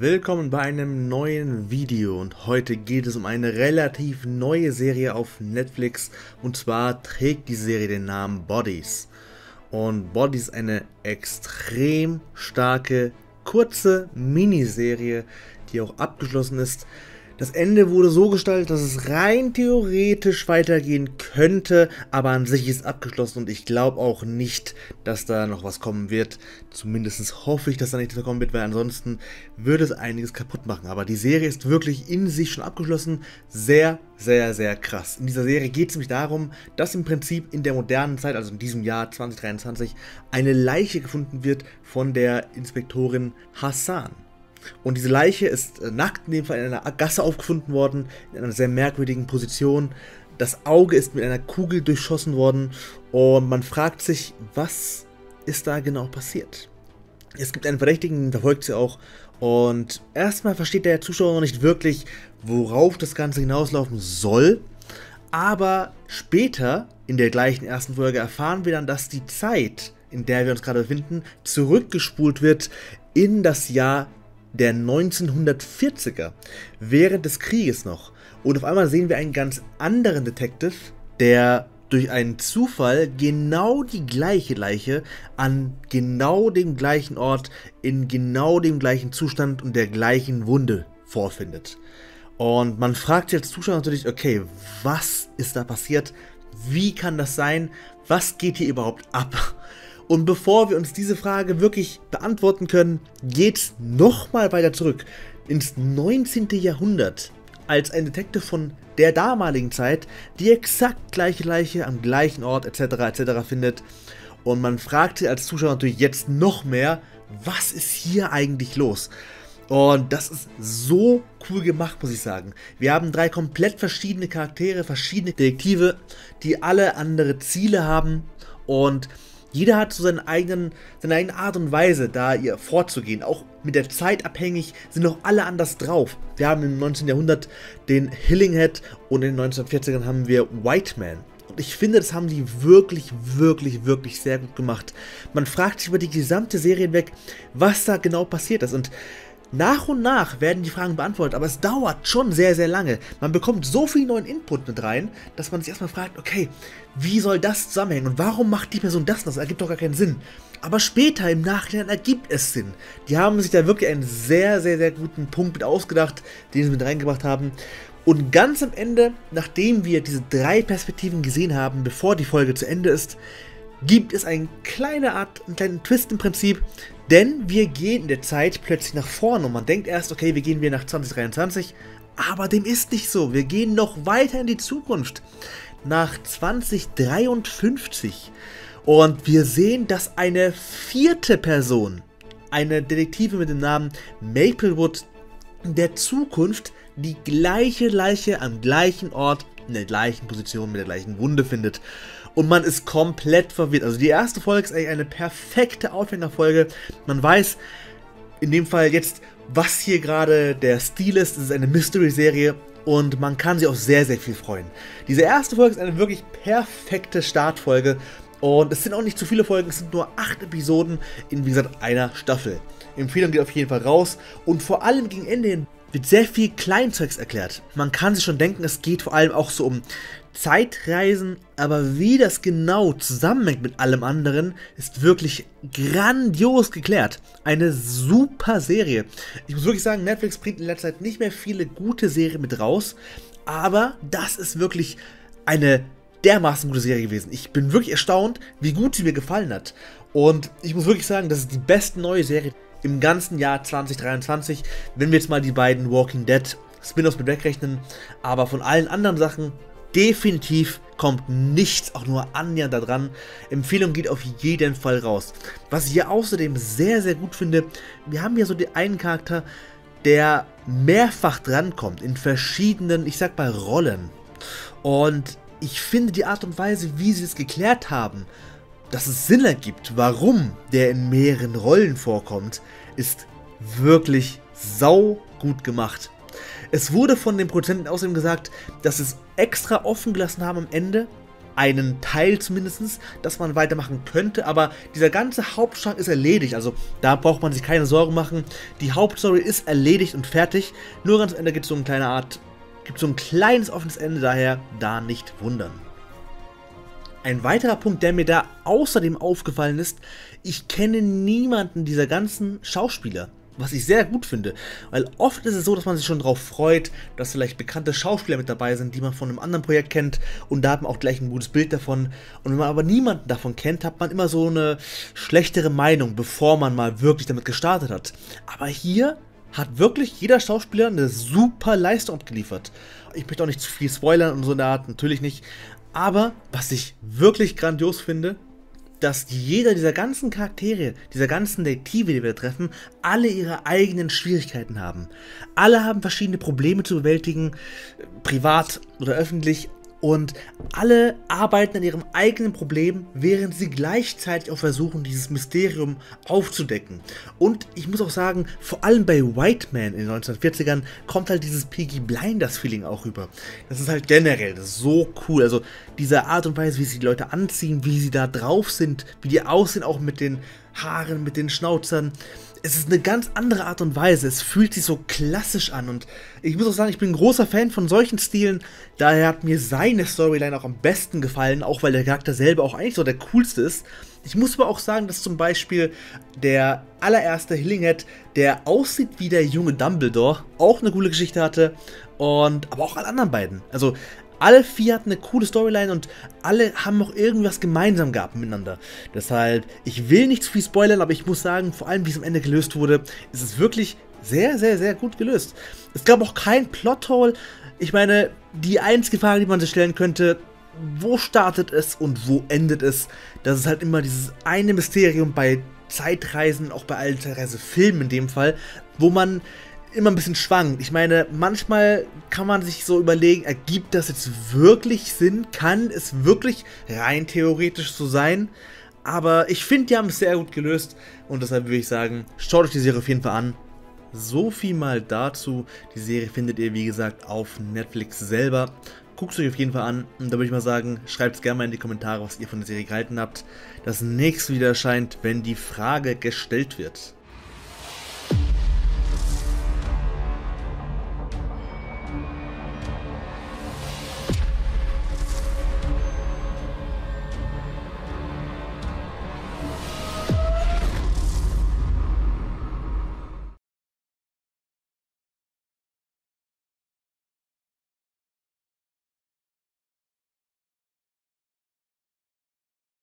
Willkommen bei einem neuen Video und heute geht es um eine relativ neue Serie auf Netflix und zwar trägt die Serie den Namen Bodies. Und Bodies ist eine extrem starke, kurze Miniserie, die auch abgeschlossen ist. Das Ende wurde so gestaltet, dass es rein theoretisch weitergehen könnte, aber an sich ist abgeschlossen und ich glaube auch nicht, dass da noch was kommen wird. Zumindest hoffe ich, dass da nichts mehr kommen wird, weil ansonsten würde es einiges kaputt machen. Aber die Serie ist wirklich in sich schon abgeschlossen. Sehr, sehr, sehr krass. In dieser Serie geht es nämlich darum, dass im Prinzip in der modernen Zeit, also in diesem Jahr 2023, eine Leiche gefunden wird von der Inspektorin Hassan. Und diese Leiche ist äh, nackt in dem Fall in einer Gasse aufgefunden worden, in einer sehr merkwürdigen Position. Das Auge ist mit einer Kugel durchschossen worden und man fragt sich, was ist da genau passiert? Es gibt einen Verdächtigen, verfolgt sie auch und erstmal versteht der Zuschauer noch nicht wirklich, worauf das Ganze hinauslaufen soll. Aber später, in der gleichen ersten Folge, erfahren wir dann, dass die Zeit, in der wir uns gerade befinden, zurückgespult wird in das Jahr der 1940er, während des Krieges noch. Und auf einmal sehen wir einen ganz anderen Detective, der durch einen Zufall genau die gleiche Leiche an genau dem gleichen Ort, in genau dem gleichen Zustand und der gleichen Wunde vorfindet. Und man fragt als Zuschauer natürlich, okay, was ist da passiert? Wie kann das sein? Was geht hier überhaupt ab? Und bevor wir uns diese Frage wirklich beantworten können, geht's nochmal weiter zurück ins 19. Jahrhundert, als ein Detektiv von der damaligen Zeit die exakt gleiche Leiche am gleichen Ort etc. etc. findet. Und man fragt sich als Zuschauer natürlich jetzt noch mehr, was ist hier eigentlich los? Und das ist so cool gemacht, muss ich sagen. Wir haben drei komplett verschiedene Charaktere, verschiedene Detektive, die alle andere Ziele haben und jeder hat so seinen eigenen, seine eigene Art und Weise, da ihr vorzugehen. Auch mit der Zeit abhängig sind auch alle anders drauf. Wir haben im 19. Jahrhundert den Hillinghead und in den 1940ern haben wir White Man. Und ich finde, das haben die wirklich, wirklich, wirklich sehr gut gemacht. Man fragt sich über die gesamte Serie hinweg, was da genau passiert ist. Und nach und nach werden die Fragen beantwortet, aber es dauert schon sehr, sehr lange. Man bekommt so viel neuen Input mit rein, dass man sich erstmal fragt, okay, wie soll das zusammenhängen und warum macht die Person das? Das ergibt doch gar keinen Sinn. Aber später im Nachhinein ergibt es Sinn. Die haben sich da wirklich einen sehr, sehr, sehr guten Punkt mit ausgedacht, den sie mit reingebracht haben. Und ganz am Ende, nachdem wir diese drei Perspektiven gesehen haben, bevor die Folge zu Ende ist, gibt es eine kleine Art, einen kleinen Twist im Prinzip, denn wir gehen in der Zeit plötzlich nach vorne und man denkt erst, okay, wir gehen wieder nach 2023, aber dem ist nicht so. Wir gehen noch weiter in die Zukunft, nach 2053. Und wir sehen, dass eine vierte Person, eine Detektive mit dem Namen Maplewood, in der Zukunft die gleiche Leiche am gleichen Ort, in der gleichen Position, mit der gleichen Wunde findet und man ist komplett verwirrt. Also die erste Folge ist eigentlich eine perfekte Aufhängerfolge. Man weiß in dem Fall jetzt, was hier gerade der Stil ist. Es ist eine Mystery-Serie und man kann sich auf sehr, sehr viel freuen. Diese erste Folge ist eine wirklich perfekte Startfolge und es sind auch nicht zu viele Folgen, es sind nur acht Episoden in, wie gesagt, einer Staffel. Empfehlung geht auf jeden Fall raus und vor allem gegen Ende hin wird sehr viel Kleinzeugs erklärt. Man kann sich schon denken, es geht vor allem auch so um Zeitreisen, aber wie das genau zusammenhängt mit allem anderen, ist wirklich grandios geklärt. Eine super Serie. Ich muss wirklich sagen, Netflix bringt in letzter Zeit nicht mehr viele gute Serien mit raus, aber das ist wirklich eine dermaßen gute Serie gewesen. Ich bin wirklich erstaunt, wie gut sie mir gefallen hat. Und ich muss wirklich sagen, das ist die beste neue Serie im ganzen Jahr 2023, wenn wir jetzt mal die beiden Walking Dead Spin-offs mit wegrechnen. Aber von allen anderen Sachen definitiv kommt nichts auch nur annähernd da dran. Empfehlung geht auf jeden Fall raus. Was ich hier außerdem sehr, sehr gut finde, wir haben hier so den einen Charakter, der mehrfach drankommt in verschiedenen, ich sag mal, Rollen. Und ich finde die Art und Weise, wie sie es geklärt haben, dass es Sinn ergibt, warum der in mehreren Rollen vorkommt, ist wirklich sau gut gemacht. Es wurde von den Produzenten außerdem gesagt, dass es extra offen gelassen haben am Ende, einen Teil zumindest, dass man weitermachen könnte, aber dieser ganze Hauptstrang ist erledigt, also da braucht man sich keine Sorgen machen. Die Hauptstory ist erledigt und fertig, nur ganz am Ende gibt es so eine kleine Art, gibt so ein kleines offenes Ende, daher da nicht wundern. Ein weiterer Punkt, der mir da außerdem aufgefallen ist, ich kenne niemanden dieser ganzen Schauspieler was ich sehr gut finde. Weil oft ist es so, dass man sich schon darauf freut, dass vielleicht bekannte Schauspieler mit dabei sind, die man von einem anderen Projekt kennt und da hat man auch gleich ein gutes Bild davon. Und wenn man aber niemanden davon kennt, hat man immer so eine schlechtere Meinung, bevor man mal wirklich damit gestartet hat. Aber hier hat wirklich jeder Schauspieler eine super Leistung abgeliefert. Ich möchte auch nicht zu viel spoilern und so eine Art, natürlich nicht. Aber was ich wirklich grandios finde, dass jeder dieser ganzen Charaktere, dieser ganzen Detektive, die wir treffen, alle ihre eigenen Schwierigkeiten haben. Alle haben verschiedene Probleme zu bewältigen, privat oder öffentlich, und alle arbeiten an ihrem eigenen Problem, während sie gleichzeitig auch versuchen, dieses Mysterium aufzudecken. Und ich muss auch sagen, vor allem bei White Man in den 1940ern kommt halt dieses Piggy Blinders Feeling auch rüber. Das ist halt generell so cool. Also diese Art und Weise, wie sie die Leute anziehen, wie sie da drauf sind, wie die aussehen, auch mit den Haaren, mit den Schnauzern es ist eine ganz andere Art und Weise. Es fühlt sich so klassisch an und ich muss auch sagen, ich bin ein großer Fan von solchen Stilen. Daher hat mir seine Storyline auch am besten gefallen, auch weil der Charakter selber auch eigentlich so der coolste ist. Ich muss aber auch sagen, dass zum Beispiel der allererste Hillinghead, der aussieht wie der junge Dumbledore, auch eine coole Geschichte hatte. Und aber auch alle anderen beiden. Also alle vier hatten eine coole Storyline und alle haben auch irgendwas gemeinsam gehabt miteinander. Deshalb, ich will nicht zu viel spoilern, aber ich muss sagen, vor allem wie es am Ende gelöst wurde, ist es wirklich sehr, sehr, sehr gut gelöst. Es gab auch kein Plothole. Ich meine, die einzige Frage, die man sich stellen könnte, wo startet es und wo endet es? Das ist halt immer dieses eine Mysterium bei Zeitreisen, auch bei Alterreise-Filmen in dem Fall, wo man immer ein bisschen schwankt. Ich meine, manchmal kann man sich so überlegen, ergibt das jetzt wirklich Sinn? Kann es wirklich rein theoretisch so sein? Aber ich finde, die haben es sehr gut gelöst und deshalb würde ich sagen, schaut euch die Serie auf jeden Fall an. So viel mal dazu. Die Serie findet ihr, wie gesagt, auf Netflix selber. Guckt es euch auf jeden Fall an und da würde ich mal sagen, schreibt es gerne mal in die Kommentare, was ihr von der Serie gehalten habt. Das nächste wieder erscheint, wenn die Frage gestellt wird.